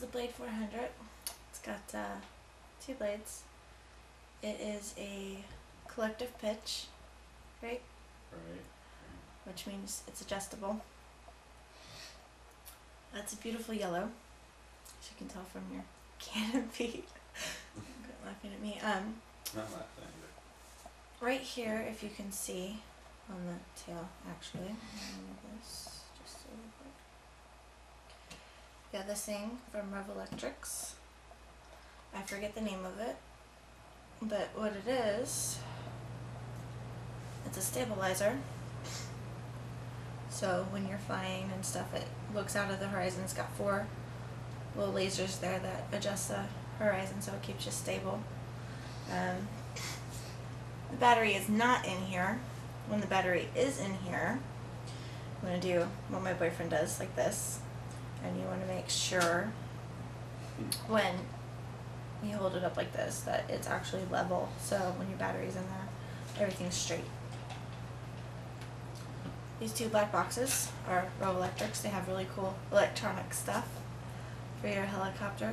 the Blade 400. It's got uh, two blades. It is a collective pitch, right? Right. Which means it's adjustable. That's a beautiful yellow, as you can tell from your canopy. Quit laughing at me. Um, Not laughing right here, if you can see on the tail, actually. let me move this just a little bit. Yeah, this thing from Rev Electrics. I forget the name of it, but what it is, it's a stabilizer. So when you're flying and stuff, it looks out of the horizon. It's got four little lasers there that adjust the horizon so it keeps you stable. Um, the battery is not in here. When the battery is in here, I'm going to do what my boyfriend does, like this. And you want to make sure when you hold it up like this that it's actually level. So when your battery's in there, everything's straight. These two black boxes are Row Electrics. They have really cool electronic stuff for your helicopter.